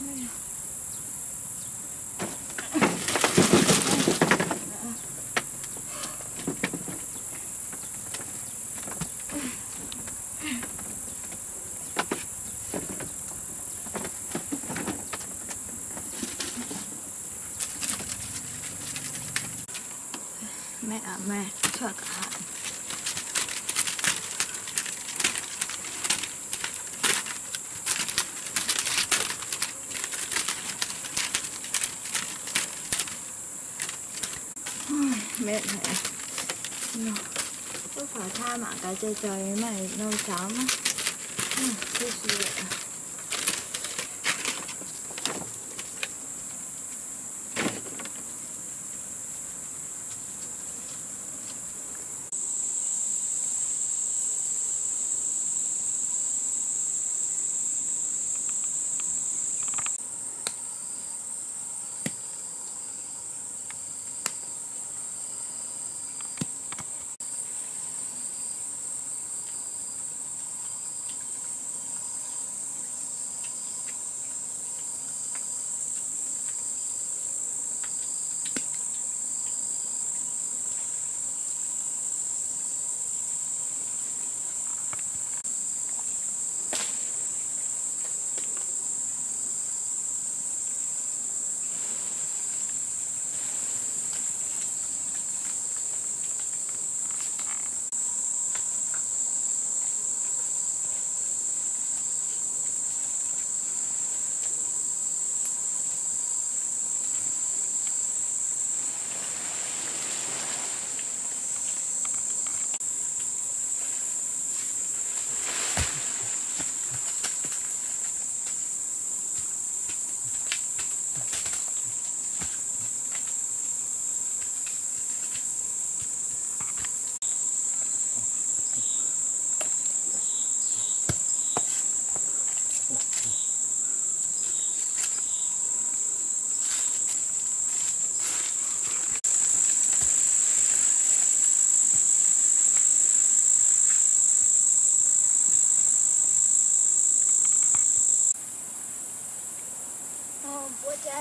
mẹ cả chơi trời mà nấu cháo mà. Ừ,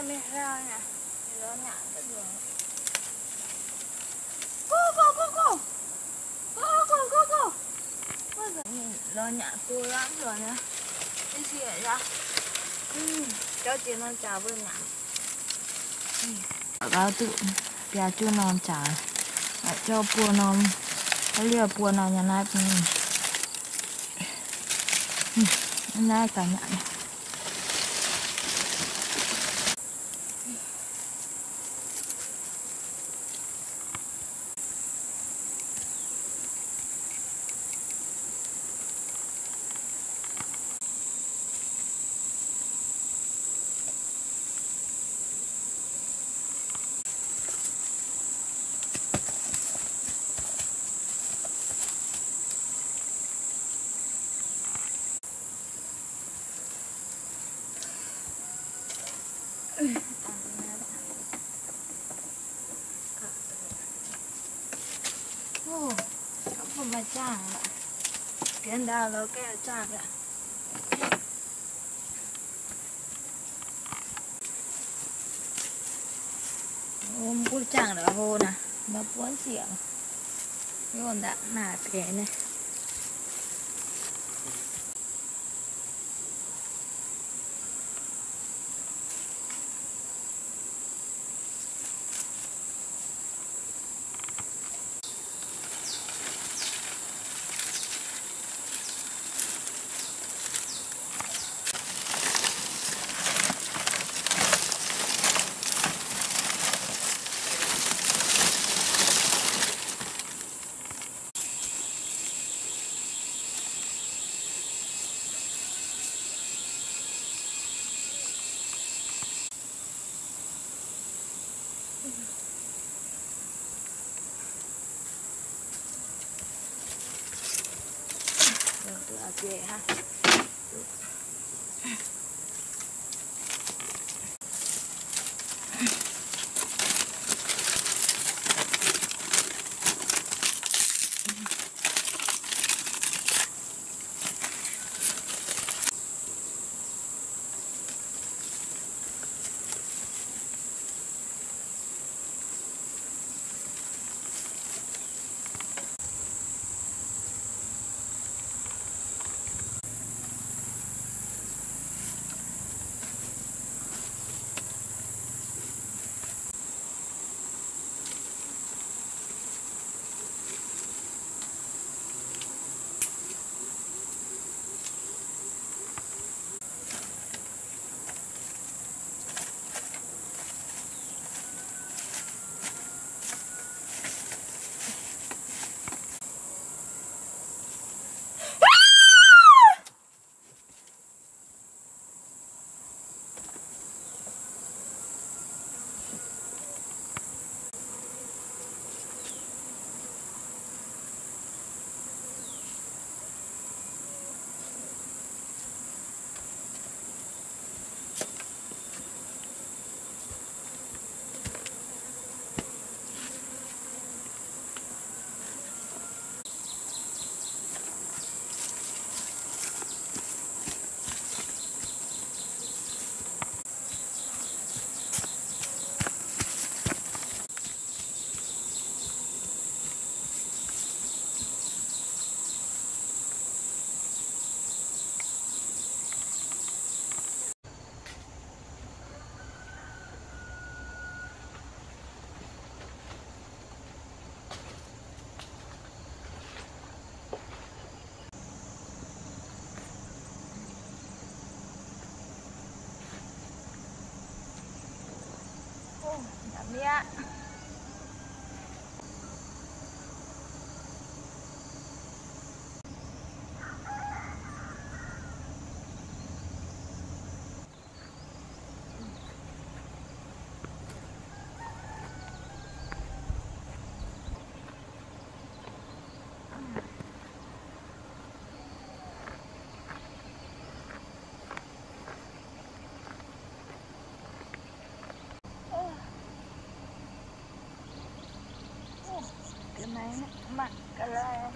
camera. Nè Thì nó nhãn cái đường. Cô, cô, cô, cô. Cô, cô, cô, cô. Bây giờ nhìn nó nhãn cô lắm rồi nè Cái gì vậy ra Ừ, cho chị nó chào với nhãn ừ. Báo tự Bia chú non chả Cho bùa non. Cái lìa bùa nào nhà này ừ. ừ, Nhà này cả nhãn này Ồ, không có mà chàng ạ. Tiến đào nó kẹo chàng ạ. Ôm cô chàng đã hô nè, nó cuốn xỉa. Cái con đã nạt cái này. Tôi ở về ha. 买个来。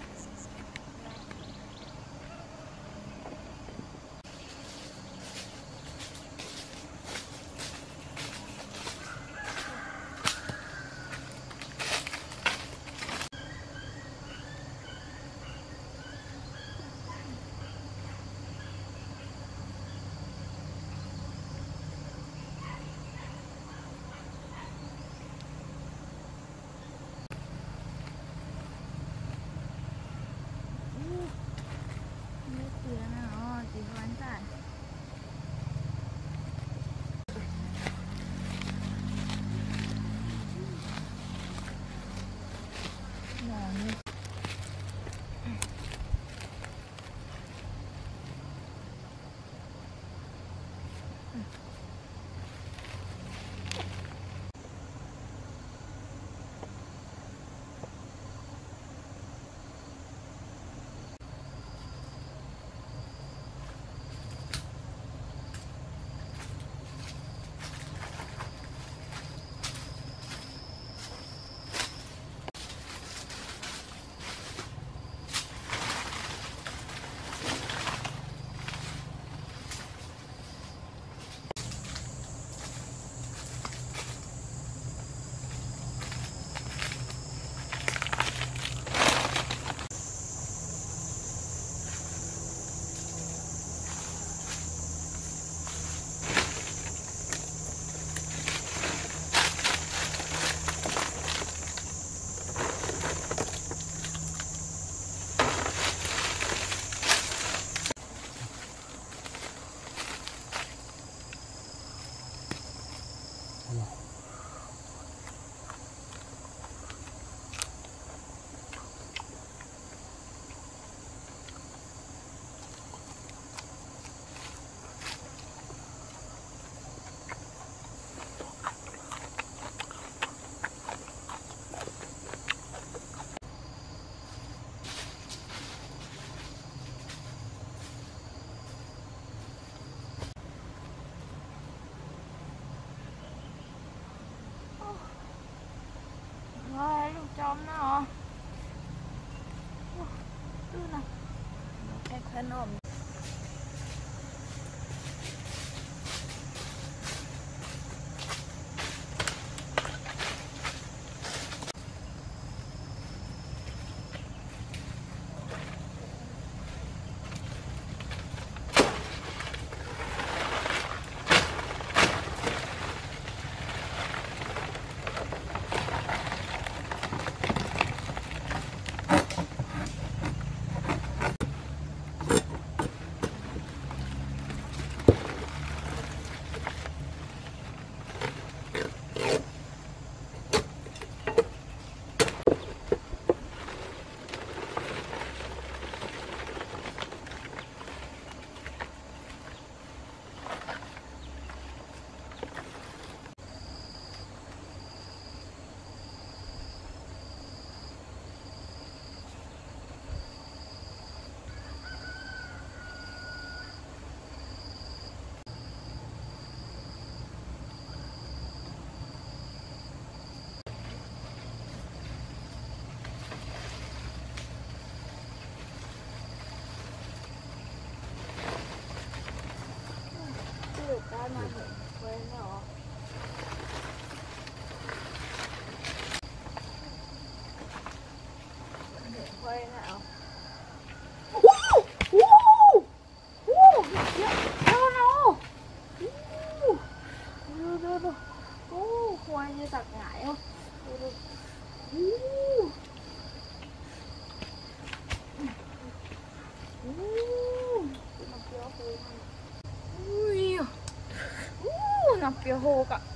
om nå. 予報が。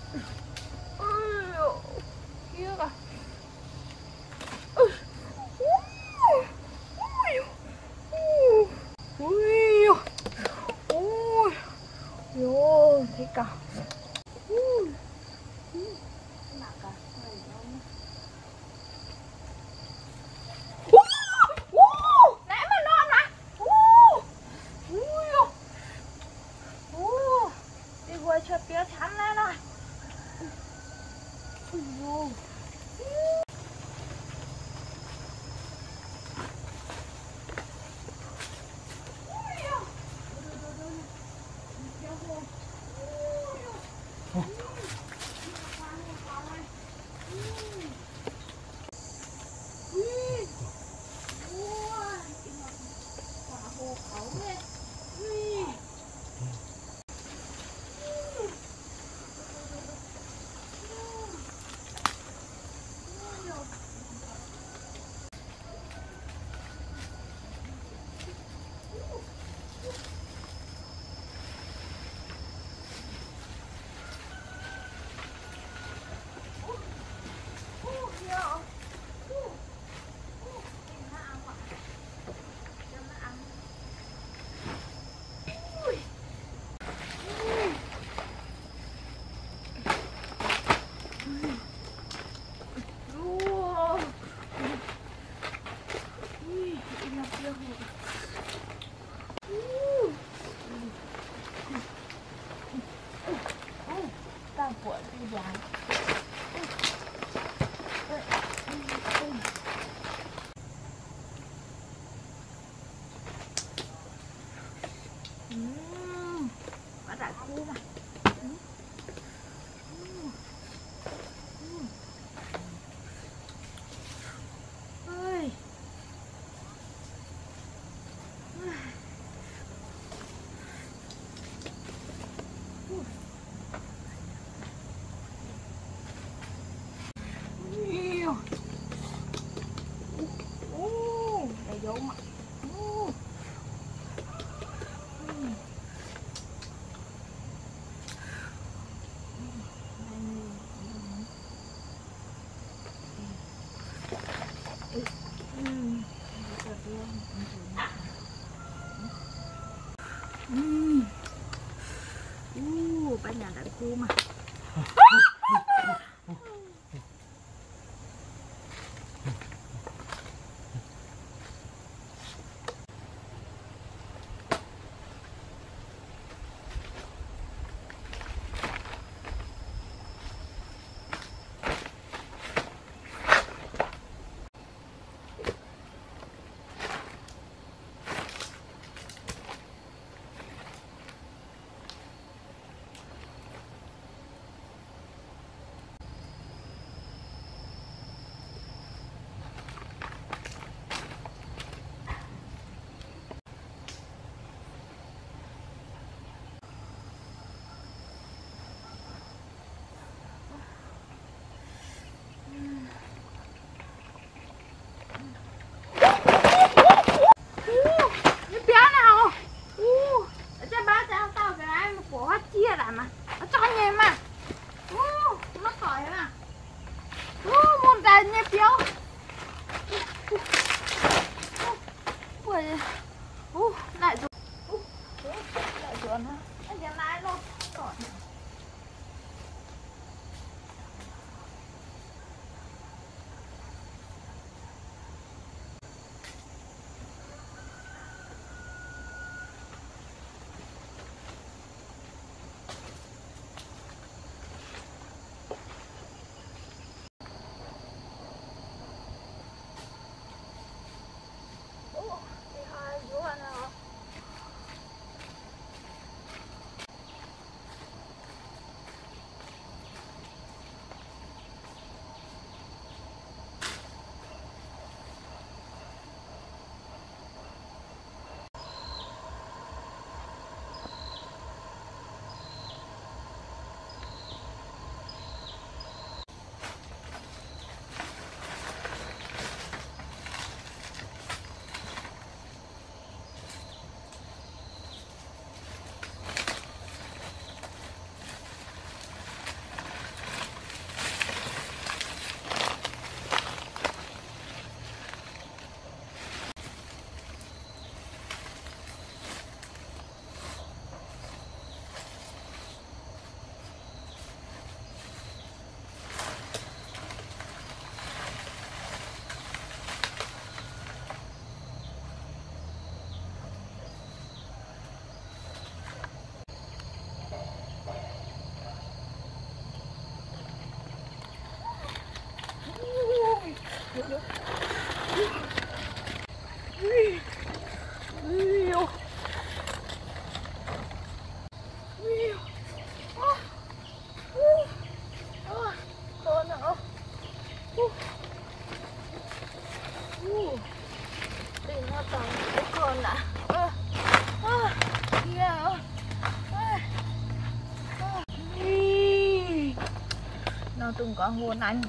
Oh. Từng có nguồn anh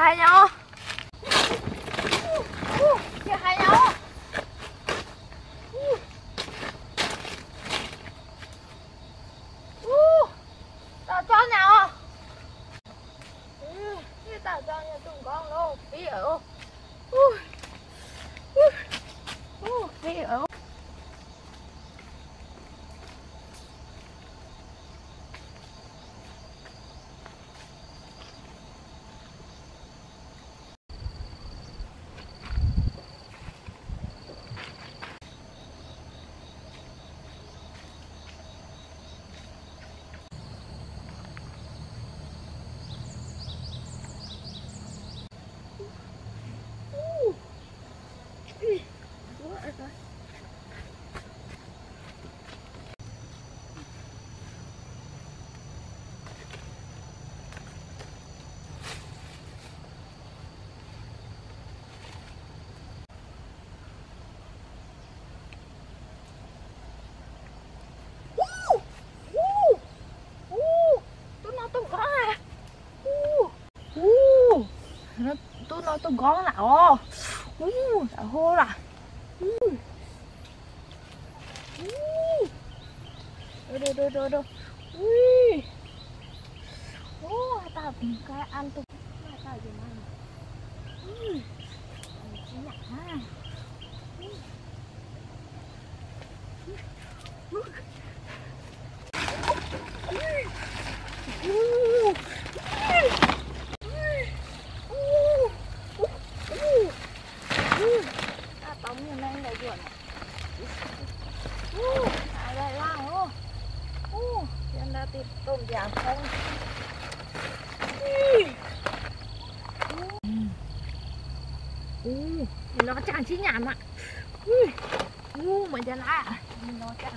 Ui kìa hai nhau Kìa hai nhau Tao cho nhau Tao cho nhau tụi con luôn Bí ở Ui Ui Ui Bí ở nó tôi gón là ô uh, đã hô là uh. Uh. Đồ đồ đồ đồ đồ Ui Ô, tao cái ăn tôi ta gì mà Ui Chỉ nhặt ha. ต้มยางกุ้งอู้เห็น้องจางชิ้นใหญ่มอะอู้เหมือนจะล่าน้องจาง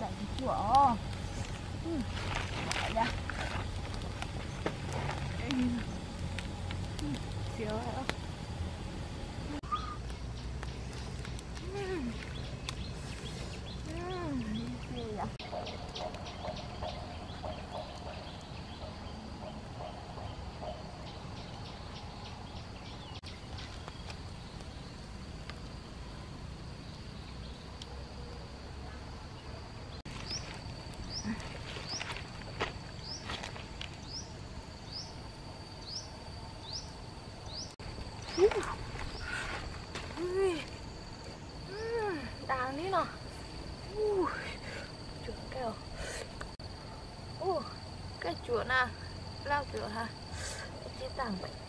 Ồ, cái của ừ. Chạy ra ừ. Xíu đang đi nào. Chuột kêu. Ô cái chuột à lao chuột ha chết tàng bệnh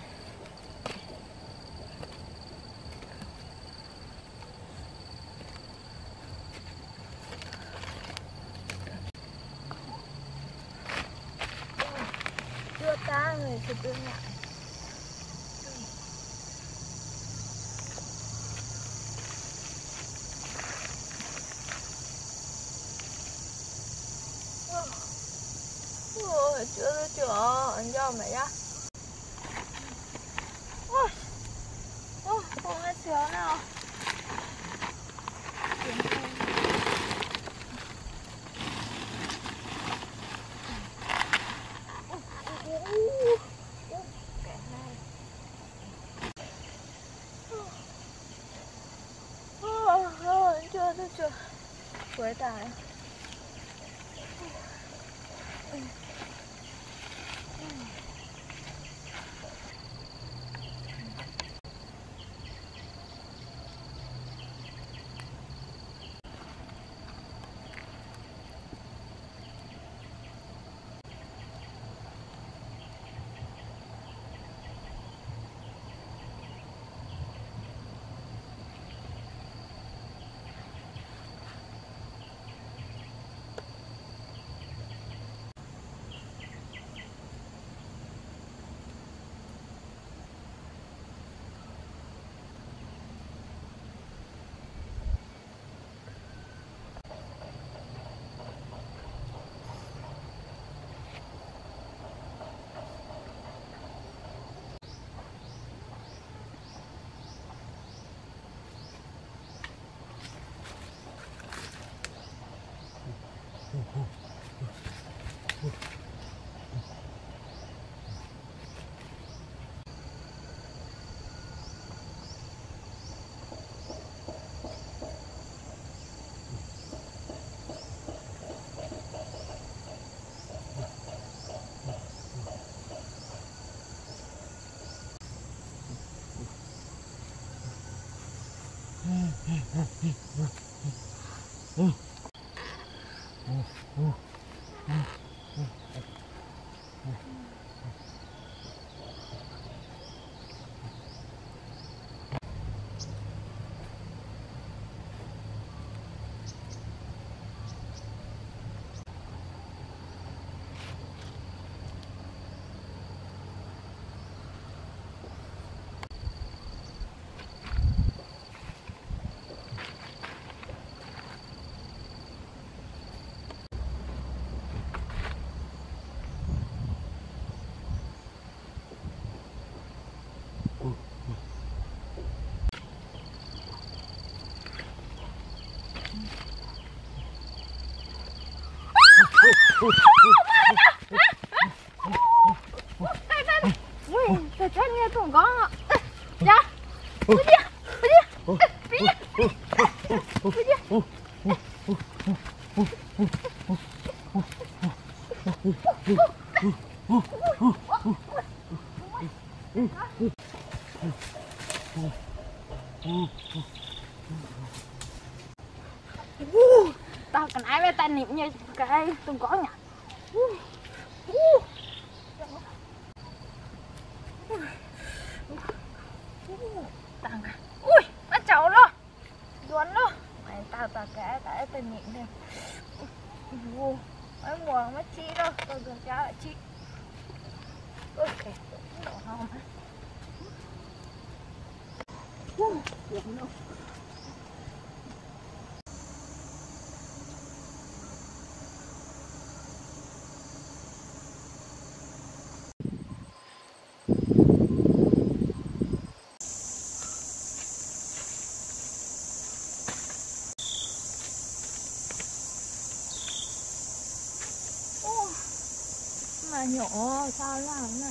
别哇！我来了，啊啊！快快的，喂，在这里冻僵。no. nhỏ sao làm nè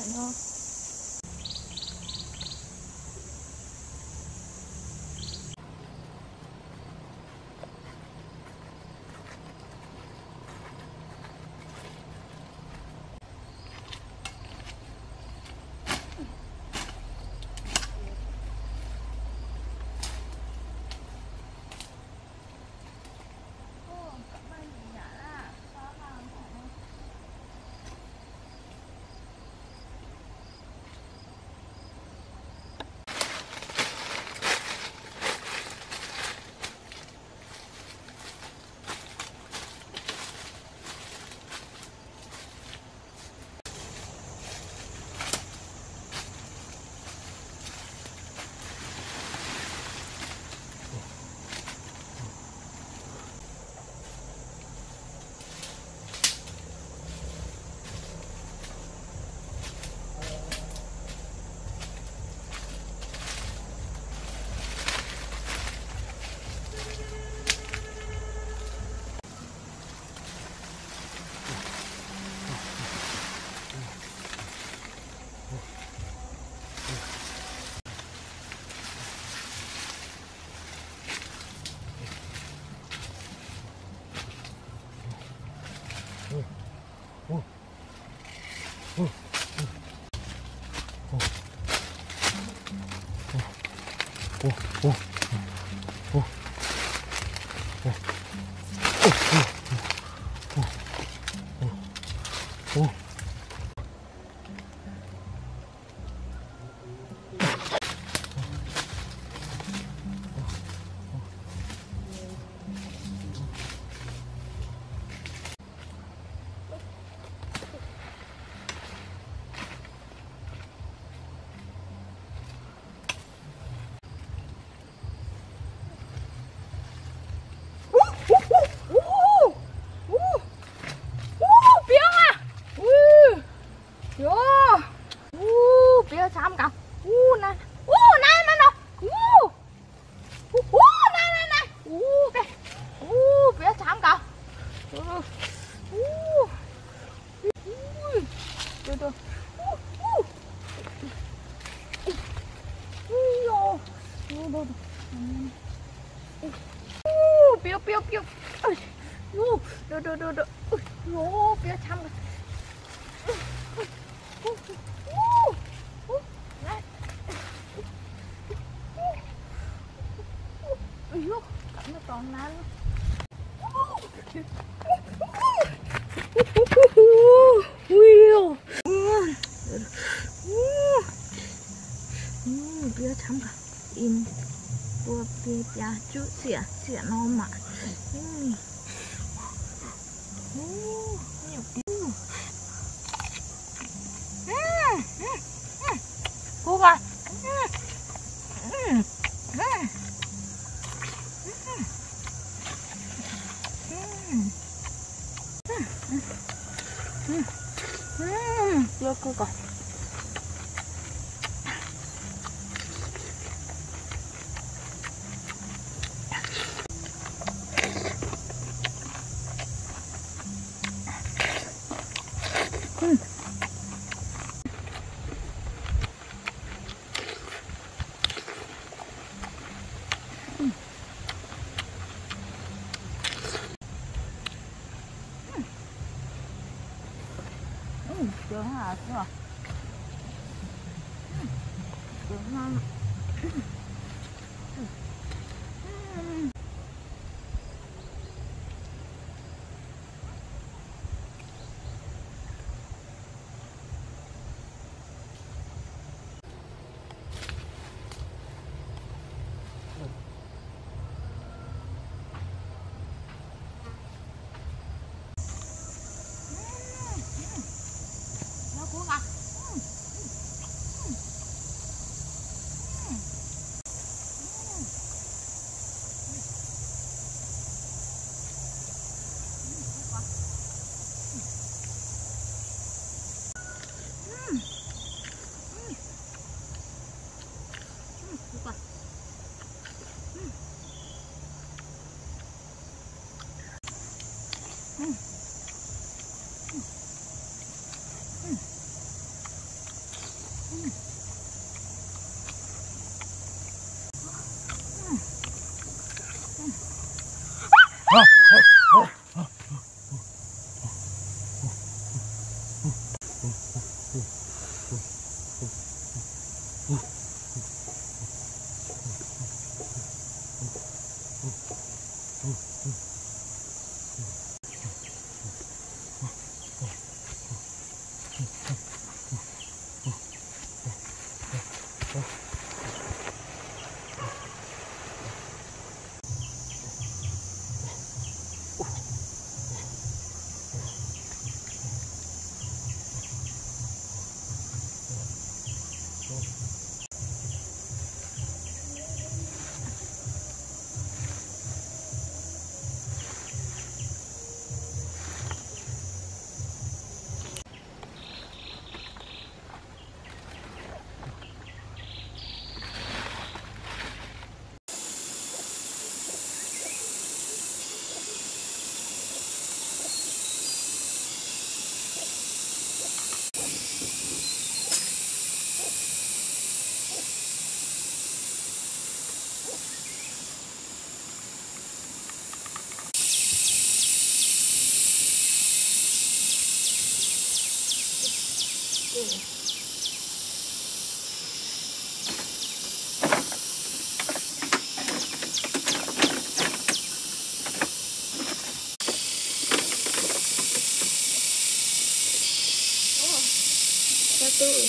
đường hả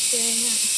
天呐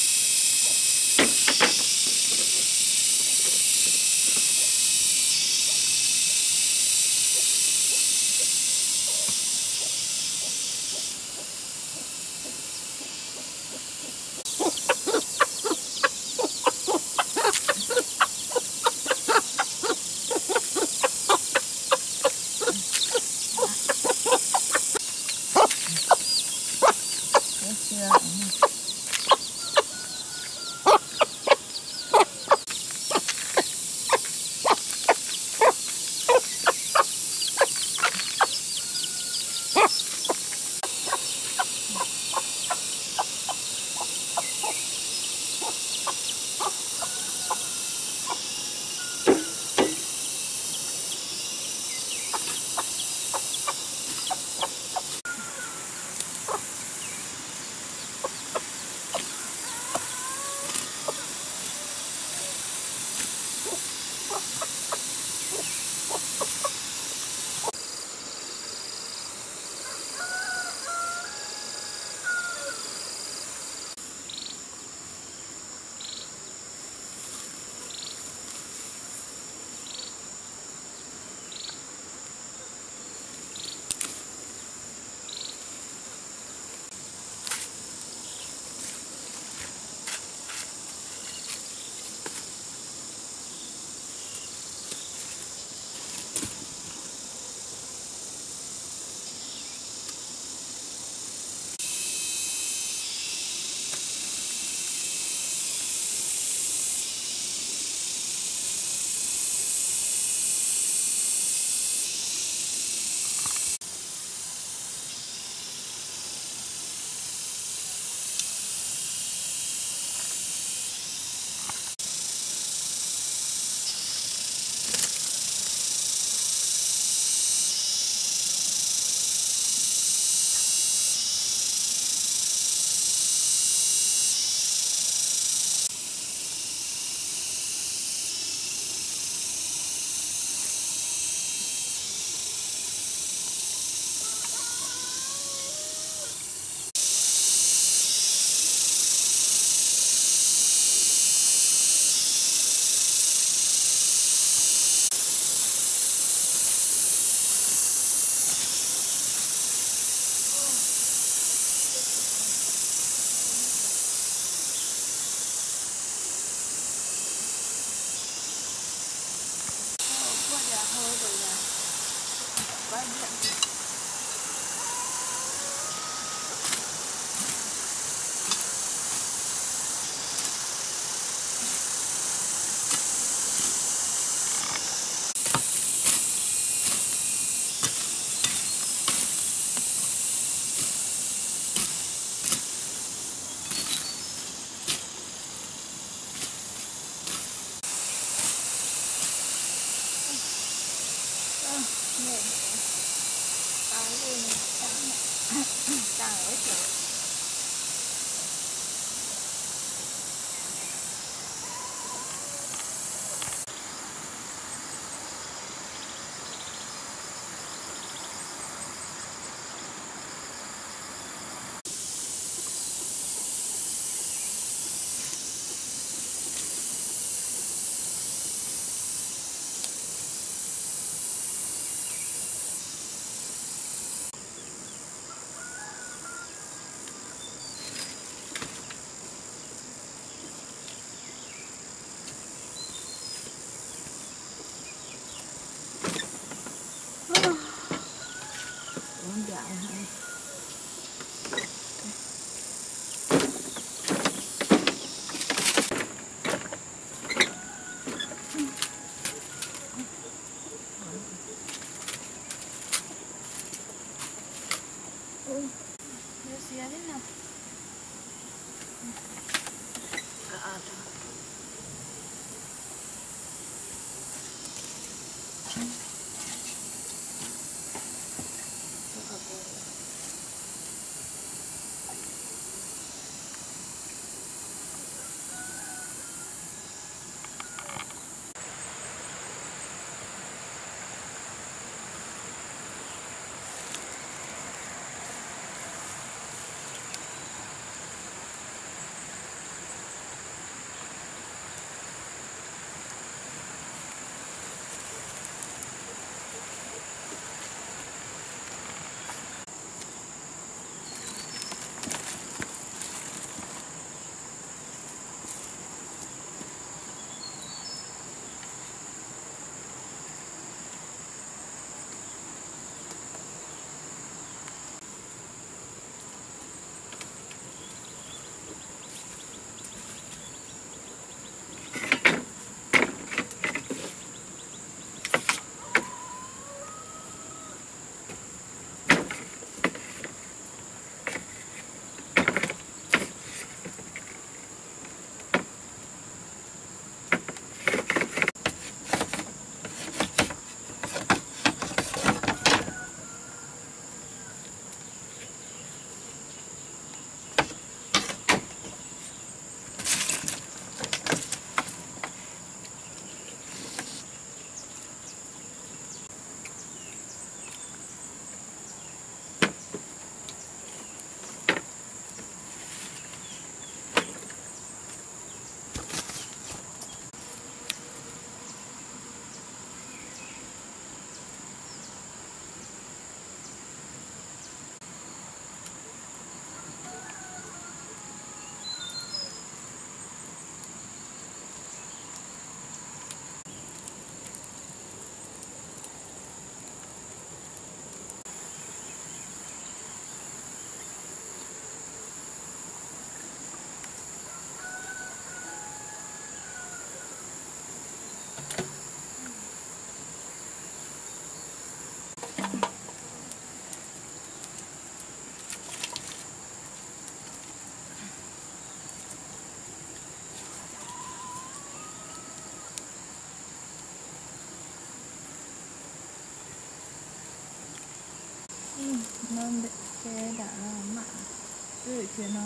Chuyện nó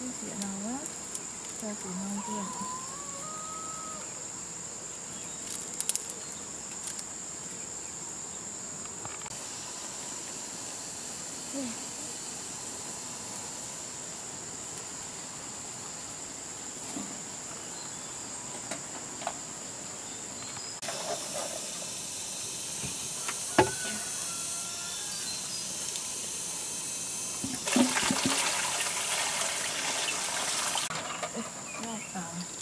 tự chuyện nó á? Sao chị nó chuyện Lát vào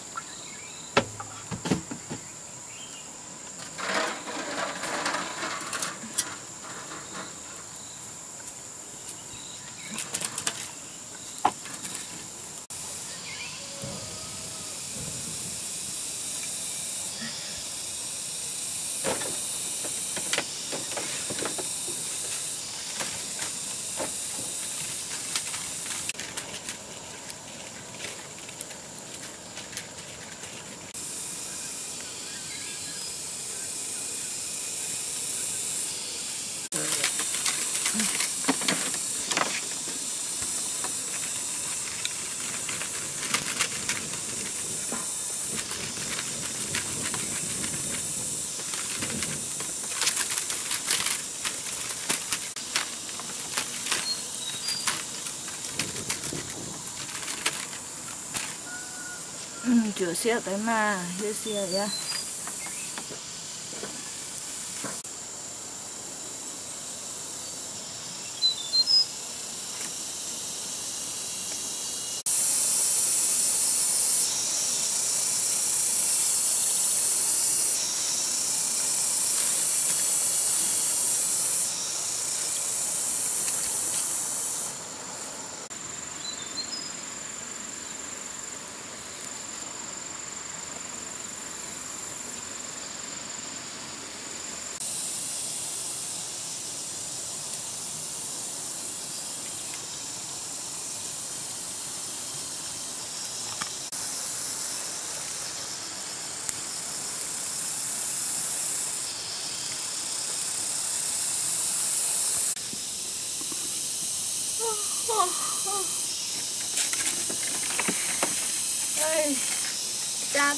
chữa xe tới mà, chữa xe ya.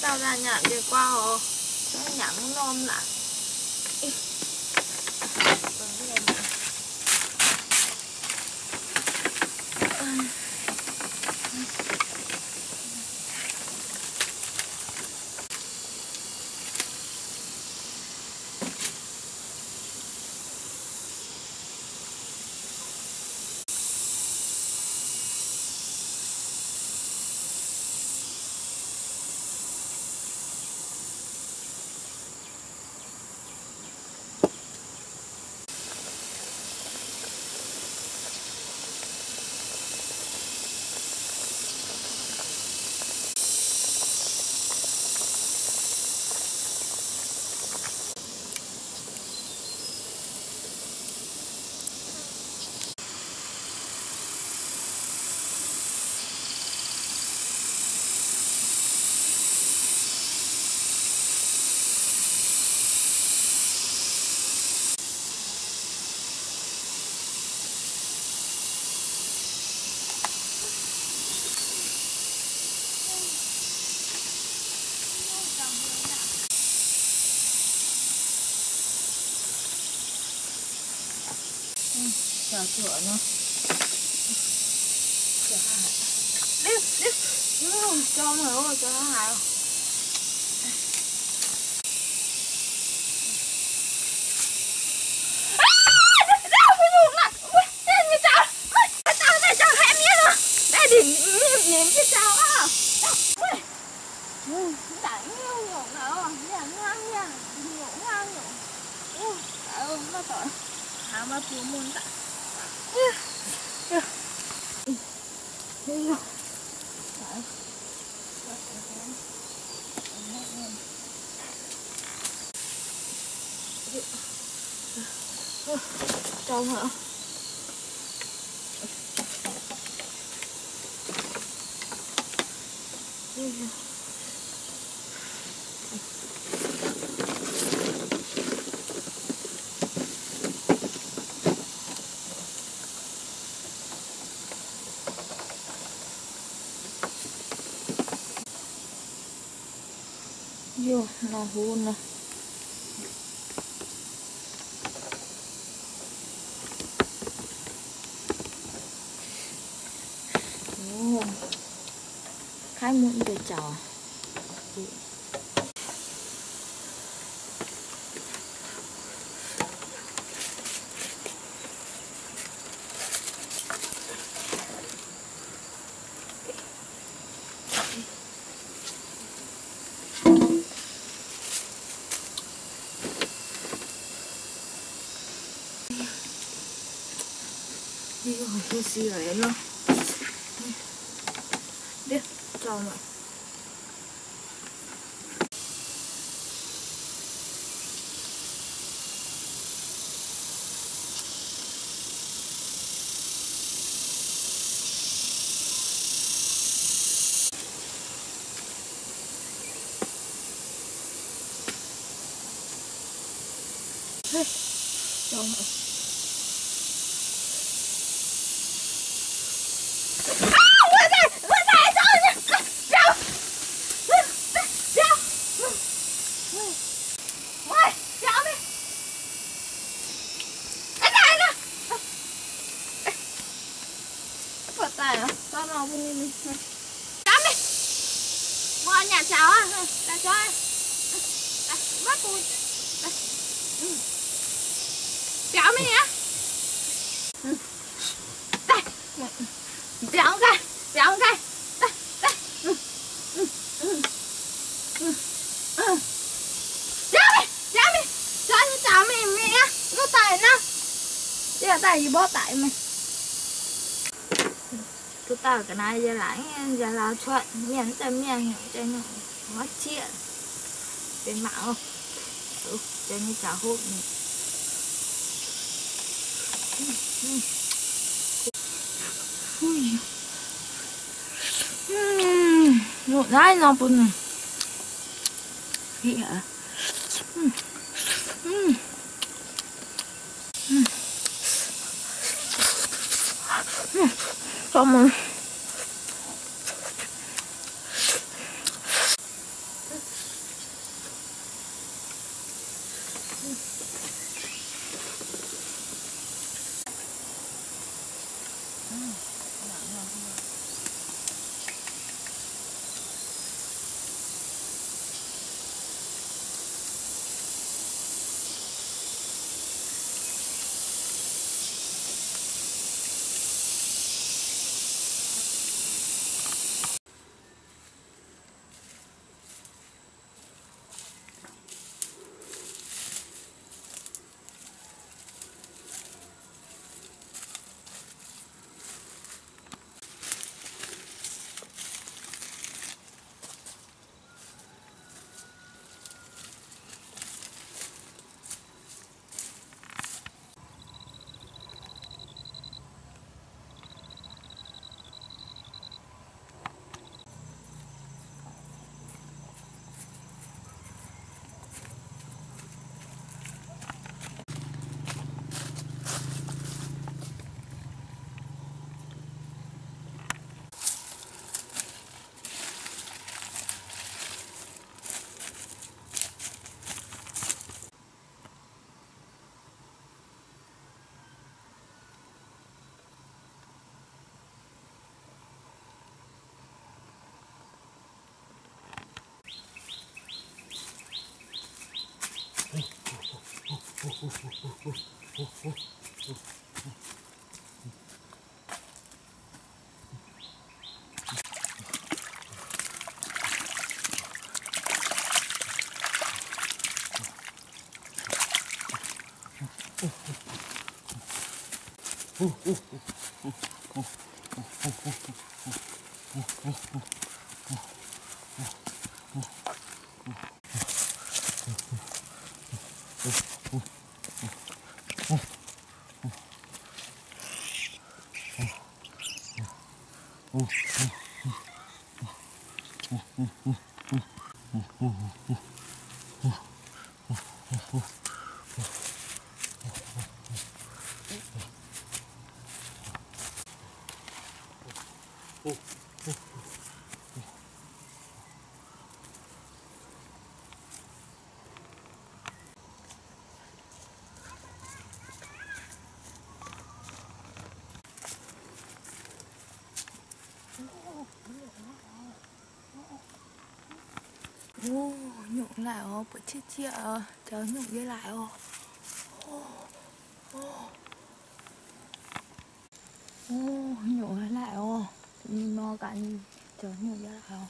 Tao ra nhận đi qua hồ Nó nhận nôm lại. Chờ cửa nó. Chờ hại Điêu, điêu Điêu, cho mày ơi, cho hại Nhìn cái sao á Ừ, đã nhiều nhiều nào Nhà ngang nha Nhiều ngang nhiều. Ừ, trời ơi, nó tội trong hả? Nó hun nè. Khai muộn để trò đi rồi tôi xì ở đấy luôn đi cho mày Hey, cho mày nhà cháu à là cho ai bắt tôi kéo mình nhá đây kéo cái kéo cái đây đây kéo đi kéo đi cho như cháu mình mẹ nhá nó tại nó chứ bó tại mày tôi tao cái này giờ lại giờ là chuyện miền tây miền cho nó nói chuyện trên mạng không ừ, cho như chả hụt này Một cái nó bún Vậy hả? sua mãe. Ooh, ooh, ooh. Rồi lại ô bữa chết chia cháu nhục với lại ô nhìn mò cả chờ nhục với lại ô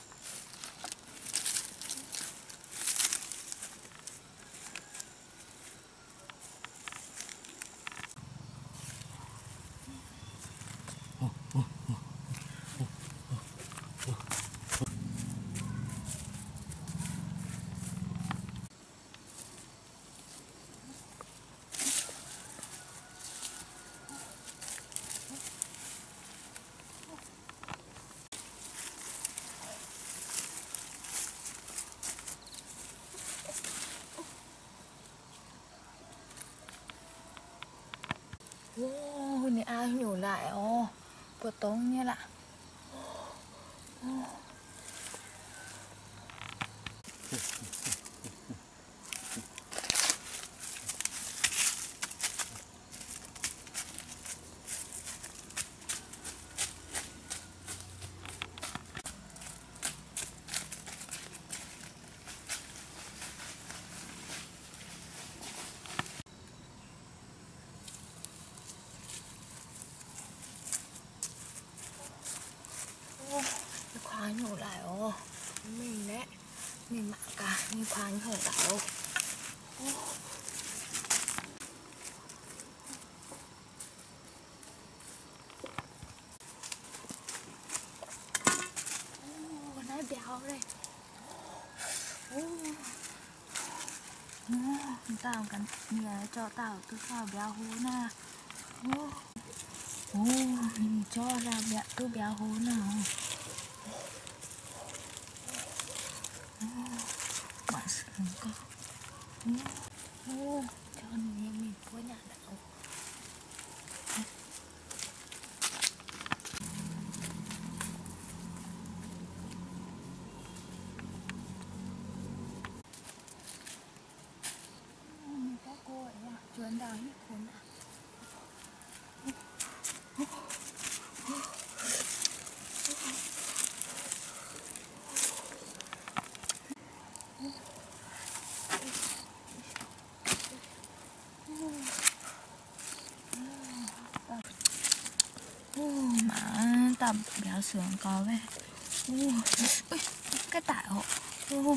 Wow, ini ai nhổ lại? Ô vừa tống như lạ khoáng nhổ lại ô Mình đấy Mình mạng cả Mình khoáng nhổ lại ô Ô, Nó béo đây Ô. Ô, làm cần nhà cho tao tôi sao béo hú na Ô. Ô, cho ra mẹ tôi béo hú nào bạn sừng cơ ô cho nên mình có nhà đạo có cô ấy à chuyến đào hết cuốn à Ô, mà tầm béo sườn có về Ô, ui, cái tải hộ Ô, ô.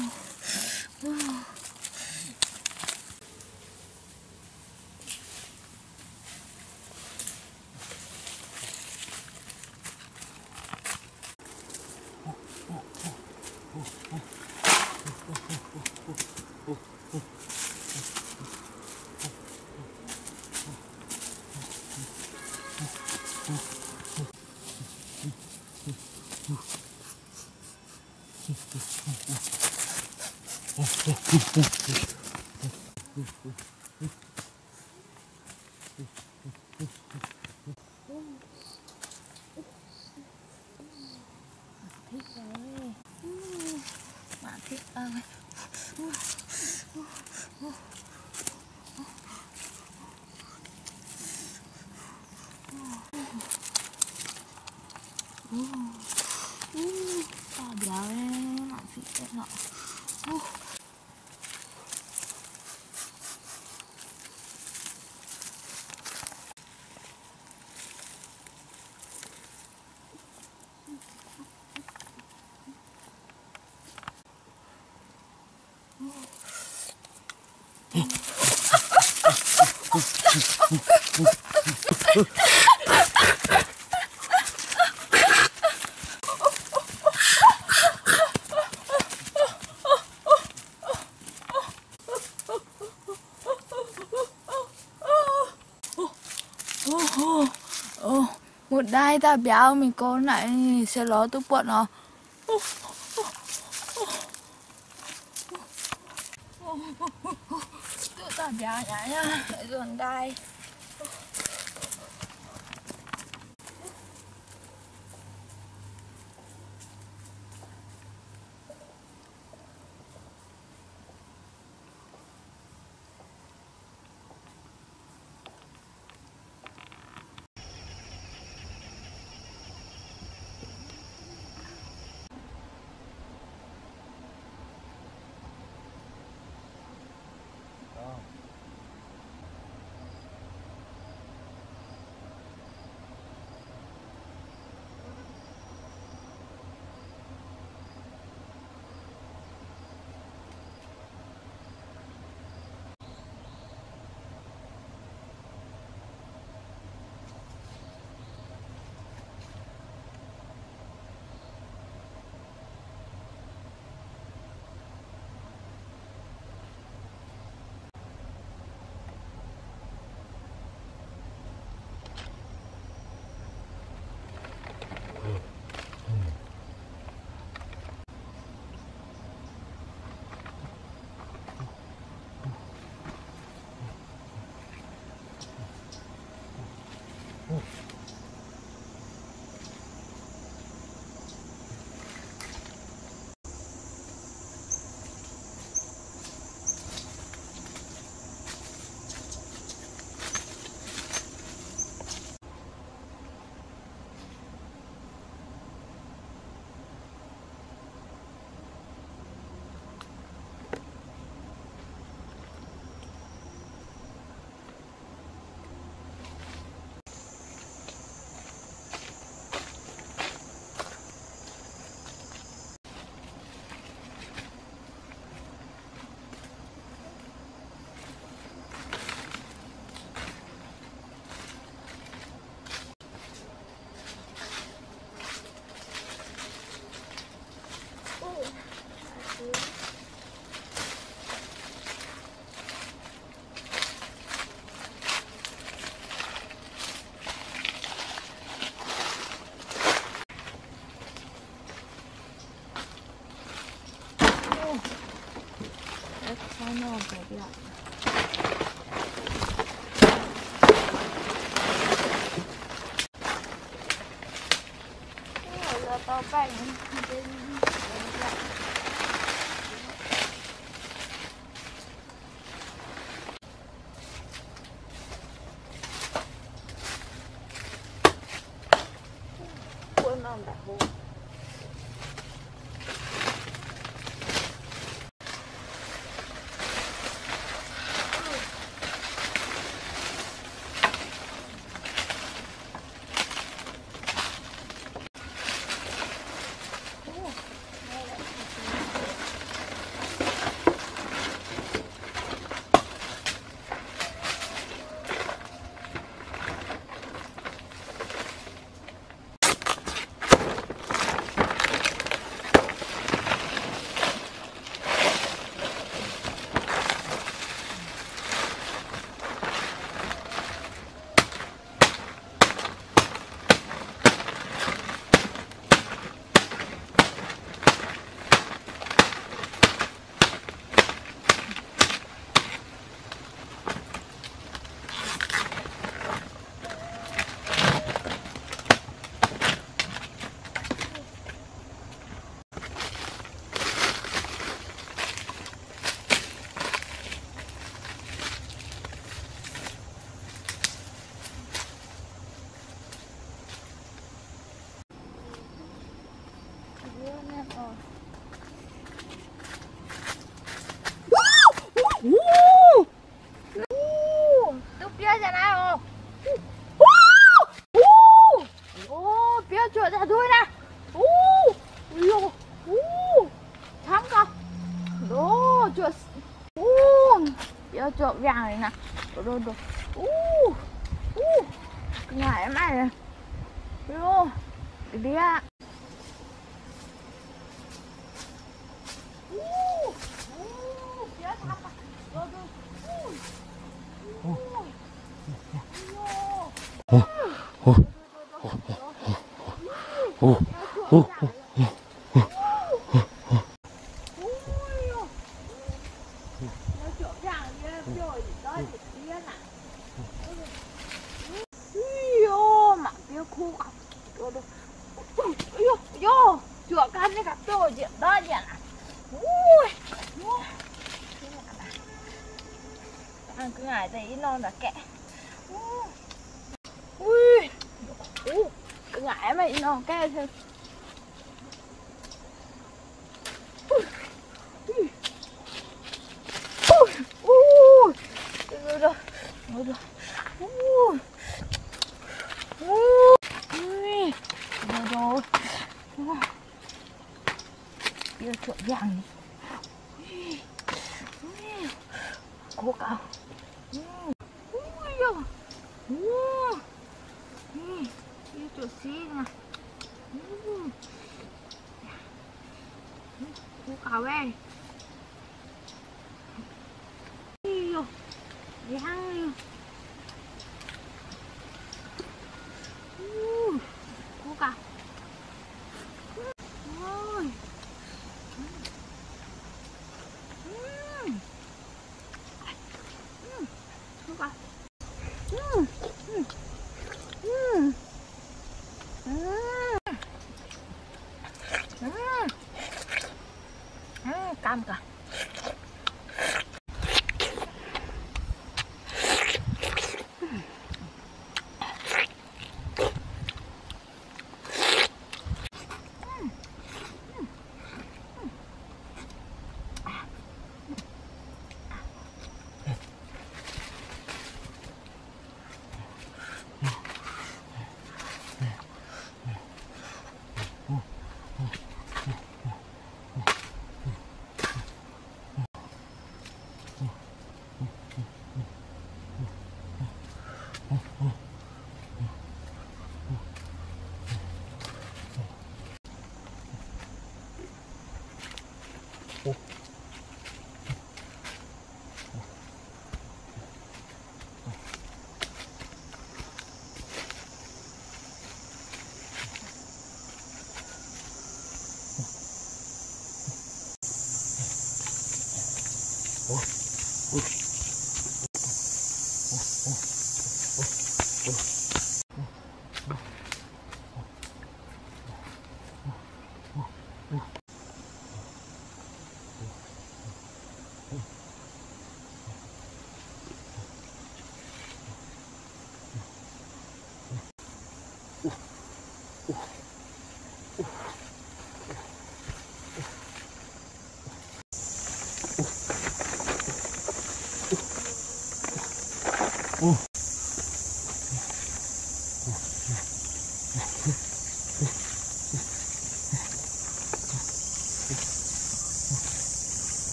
Ooh rồi bạn thích ơi tao béo đấy bạn thích cái nọ Ô, ô, ô, một đai ta béo, mình có lại sẽ ló tôi bọn nó tự ta béo nhá nhá rồi đai. Lừa tao